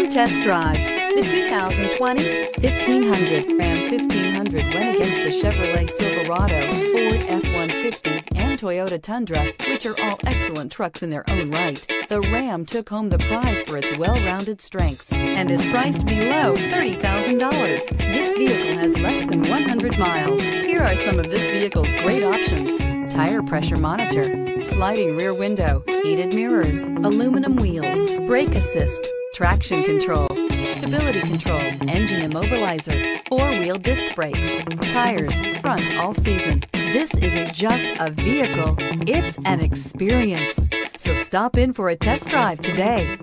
Come test drive the 2020 1500. Ram 1500 went against the Chevrolet Silverado, Ford F-150, and Toyota Tundra, which are all excellent trucks in their own right. The Ram took home the prize for its well-rounded strengths and is priced below $30,000. This vehicle has less than 100 miles. Here are some of this vehicle's great options. Tire pressure monitor, sliding rear window, heated mirrors, aluminum wheels, brake assist, traction control, stability control, engine immobilizer, four-wheel disc brakes, tires, front all season. This isn't just a vehicle, it's an experience. So stop in for a test drive today.